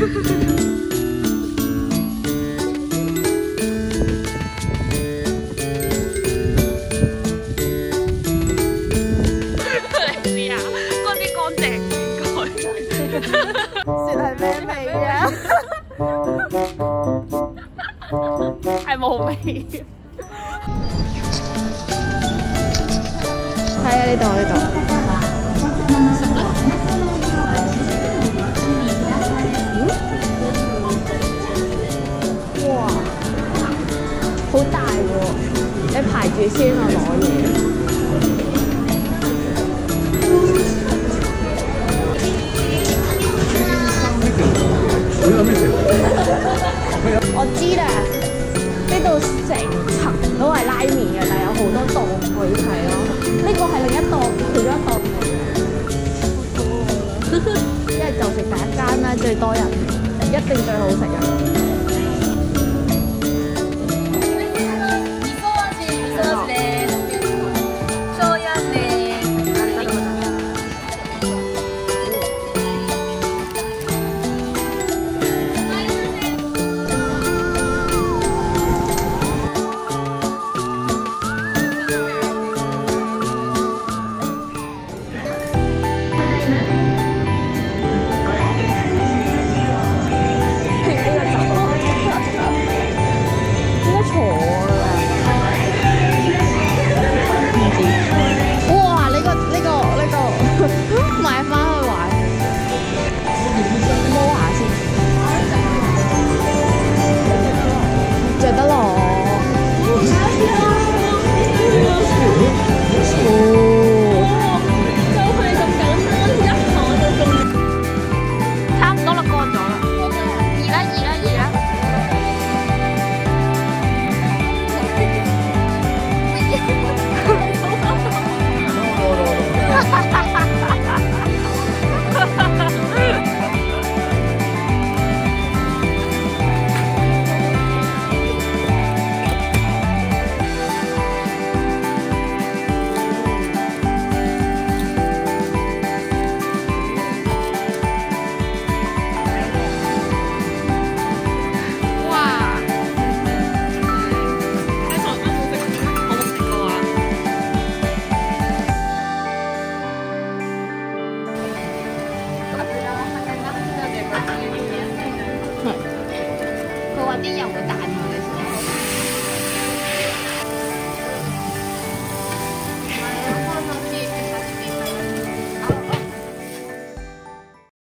你知啊？嗰啲干蔗雪係咩味啊？係冇味。系啊，呢度呢度。排住先啊，攞嘢。我知啦，呢度成層都係拉麵嘅，但係有好多檔可以睇咯。呢個係另一檔，其中一檔嚟嘅。因為就食第一間啦，最多人，一定最好食啊！ハハハ一定要我打你